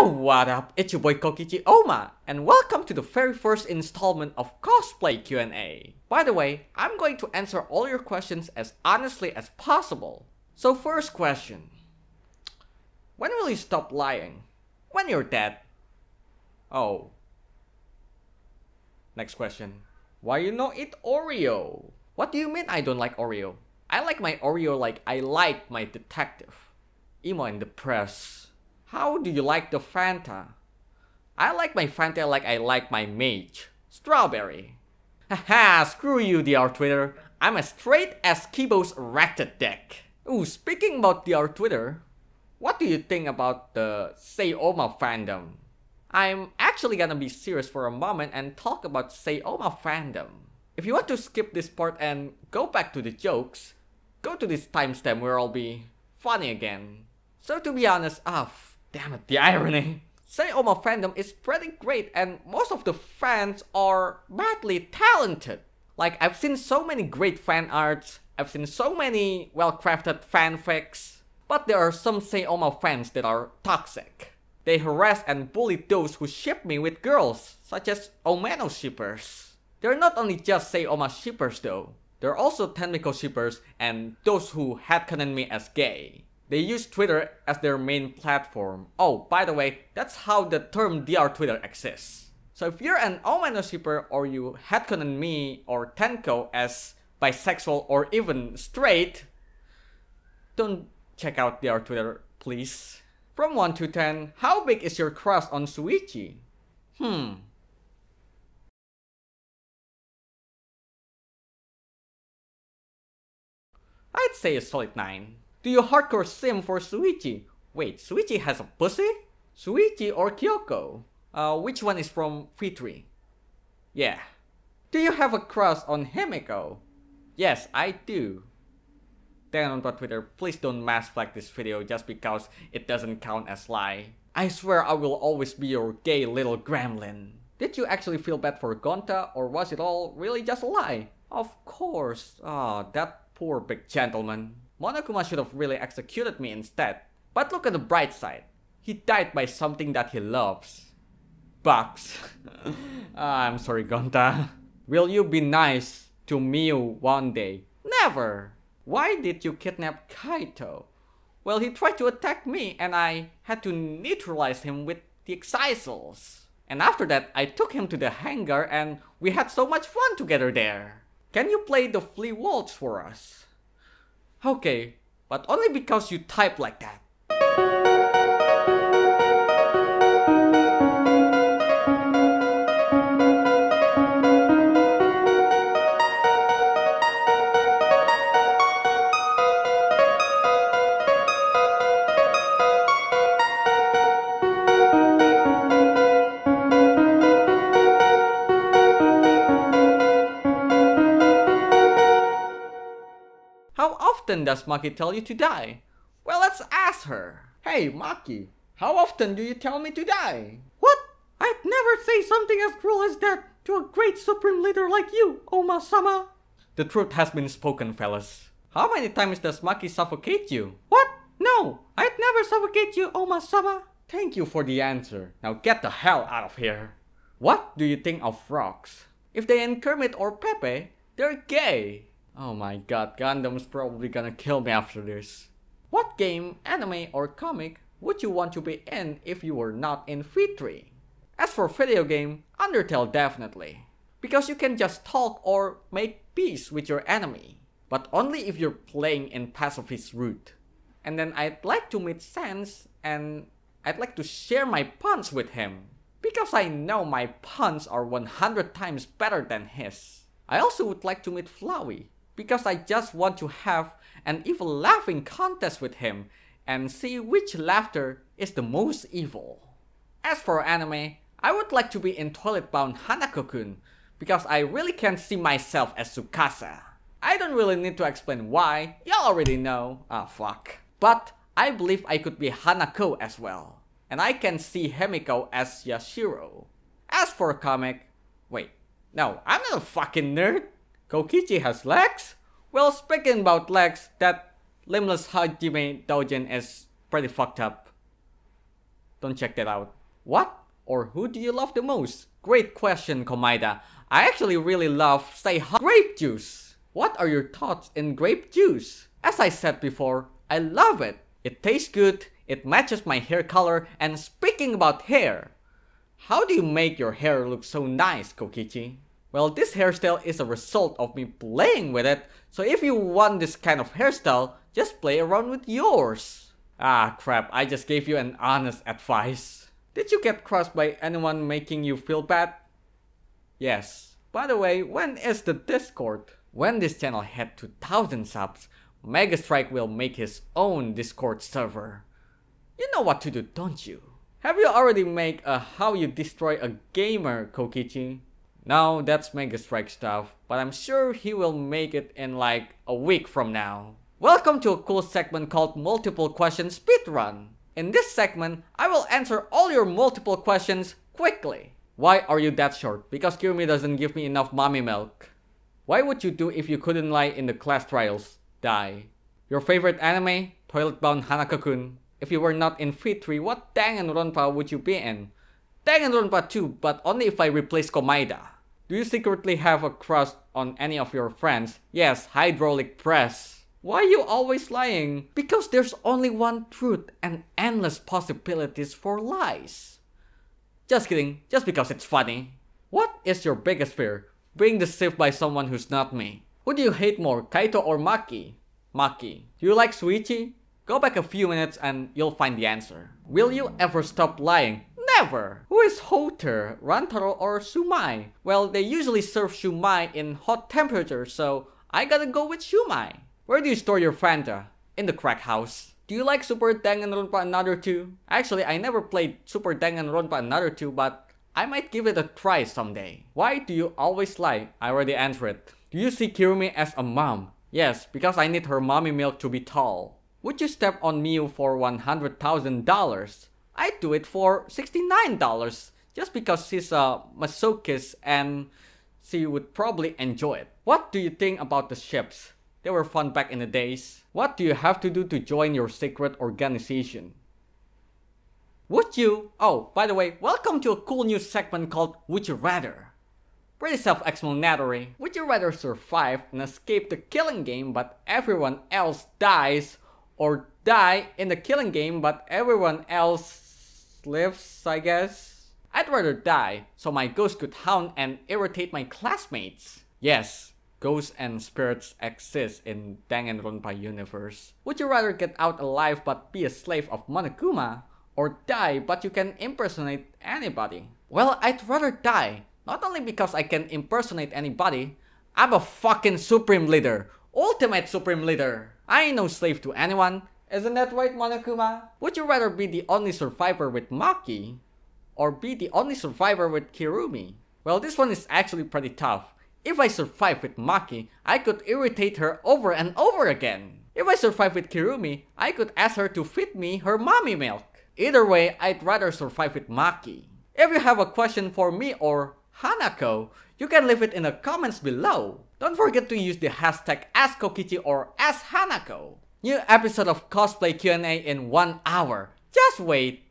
What up? It's your boy Kokichi Oma, and welcome to the very first installment of Cosplay Q&A. By the way, I'm going to answer all your questions as honestly as possible. So first question. When will you stop lying? When you're dead. Oh. Next question. Why you not eat Oreo? What do you mean I don't like Oreo? I like my Oreo like I like my detective. Emo and depressed. How do you like the Fanta? I like my Fanta like I like my mage. Strawberry. Haha, screw you DR Twitter. I'm as straight as Kibo's erected deck. Ooh, speaking about DR Twitter, what do you think about the Sayoma fandom? I'm actually gonna be serious for a moment and talk about Sayoma fandom. If you want to skip this part and go back to the jokes, go to this timestamp where I'll be funny again. So to be honest, ah, damn it, the irony. Sayoma oh, fandom is pretty great and most of the fans are badly talented. Like I've seen so many great fan arts, I've seen so many well-crafted fanfics, but there are some Sayoma oh, fans that are toxic. They harass and bully those who ship me with girls, such as Omeno shippers. They're not only just Sayoma oh, shippers though, they're also Tenmiko shippers and those who headcanon me as gay. They use Twitter as their main platform. Oh, by the way, that's how the term DR Twitter exists. So if you're an Omeno shipper or you headcanon me or Tenko as bisexual or even straight, don't check out DR Twitter, please. From 1 to 10, how big is your crush on Shuichi? Hmm. I'd say a solid 9. Do you hardcore sim for Shuichi? Wait, Shuichi has a pussy? Shuichi or Kyoko? Uh, which one is from V3? Yeah. Do you have a crush on Himiko? Yes, I do. Then on Twitter, please don't mass flag this video just because it doesn't count as lie. I swear I will always be your gay little gremlin. Did you actually feel bad for Gonta or was it all really just a lie? Of course. Ah, oh, that poor big gentleman. Monokuma should have really executed me instead. But look at the bright side. He died by something that he loves. Bugs. ah, I'm sorry, Gonta. Will you be nice to Miu one day? Never! Why did you kidnap Kaito? Well, he tried to attack me and I had to neutralize him with the Exisals. And after that, I took him to the hangar and we had so much fun together there. Can you play the flea waltz for us? Okay, but only because you type like that. Often does Maki tell you to die? Well, let's ask her. Hey, Maki, how often do you tell me to die? What? I'd never say something as cruel as that to a great supreme leader like you, Oma-sama. The truth has been spoken, fellas. How many times does Maki suffocate you? What? No, I'd never suffocate you, Oma-sama. Thank you for the answer. Now get the hell out of here. What do you think of frogs? If they ain't Kermit or Pepe, they're gay. Oh my god, Gundham's probably gonna kill me after this. What game, anime, or comic would you want to be in if you were not in V3? As for video game, Undertale definitely. Because you can just talk or make peace with your enemy. But only if you're playing in pacifist route. And then I'd like to meet Sans and I'd like to share my puns with him. Because I know my puns are 100 times better than his. I also would like to meet Flowey because I just want to have an evil laughing contest with him and see which laughter is the most evil. As for anime, I would like to be in Toilet Bound Hanako-kun because I really can't see myself as Tsukasa. I don't really need to explain why, y'all already know, ah fuck. But I believe I could be Hanako as well. And I can see Himiko as Yashiro. As for comic, wait, no, I'm not a fucking nerd. Kokichi has legs? Well, speaking about legs, that limbless Hajime Dojin is pretty fucked up. Don't check that out. What or who do you love the most? Great question, Komaeda. I actually really love, say, grape juice. What are your thoughts in grape juice? As I said before, I love it. It tastes good, it matches my hair color, and speaking about hair, how do you make your hair look so nice, Kokichi? Well, this hairstyle is a result of me playing with it, so if you want this kind of hairstyle, just play around with yours. Ah crap, I just gave you an honest advice. Did you get crossed by anyone making you feel bad? Yes. By the way, when is the Discord? When this channel hit 2000 subs, Megastrike will make his own Discord server. You know what to do, don't you? Have you already made a how you destroy a gamer, Kokichi? No, that's Megastrike stuff, but I'm sure he will make it in like a week from now. Welcome to a cool segment called Multiple Question Speedrun. In this segment, I will answer all your multiple questions quickly. Why are you that short? Because Kirumi doesn't give me enough mommy milk. Why would you do if you couldn't lie in the class trials? Die. Your favorite anime? Toilet Bound Hanako-kun. If you were not in V3, what Danganronpa would you be in? Danganronpa 2, but only if I replace Komaeda. Do you secretly have a crush on any of your friends? Yes, hydraulic press. Why are you always lying? Because there's only one truth and endless possibilities for lies. Just kidding, just because it's funny. What is your biggest fear? Being deceived by someone who's not me. Who do you hate more, Kaito or Maki? Maki. Do you like Shuichi? Go back a few minutes and you'll find the answer. Will you ever stop lying? Never! Who is hotter, Rantaro or Shumai? Well, they usually serve Shumai in hot temperatures, so I gotta go with Shumai. Where do you store your Fanta? In the crack house. Do you like Super Danganronpa Another 2? Actually, I never played Super Danganronpa Another 2, but I might give it a try someday. Why do you always lie? I already answered. Do you see Kirumi as a mom? Yes, because I need her mommy milk to be tall. Would you step on Miu for $100,000? I'd do it for $69 just because she's a masochist and she would probably enjoy it. What do you think about the ships? They were fun back in the days. What do you have to do to join your secret organization? Would you? Oh, by the way, welcome to a cool new segment called Would You Rather. Pretty self-explanatory. Would you rather survive and escape the killing game but everyone else dies or die in the killing game but everyone else lives, I guess? I'd rather die so my ghost could hound and irritate my classmates. Yes, ghosts and spirits exist in Danganronpa universe. Would you rather get out alive but be a slave of Monokuma? Or die but you can impersonate anybody? Well, I'd rather die not only because I can impersonate anybody, I'm a fucking supreme leader. Ultimate supreme leader. I ain't no slave to anyone. Isn't that right, Monokuma? Would you rather be the only survivor with Maki? Or be the only survivor with Kirumi? Well, this one is actually pretty tough. If I survive with Maki, I could irritate her over and over again. If I survive with Kirumi, I could ask her to feed me her mommy milk. Either way, I'd rather survive with Maki. If you have a question for me or Hanako, you can leave it in the comments below. Don't forget to use the hashtag AskKokichi or AskHanako. New episode of Cosplay Q&A in one hour. Just wait.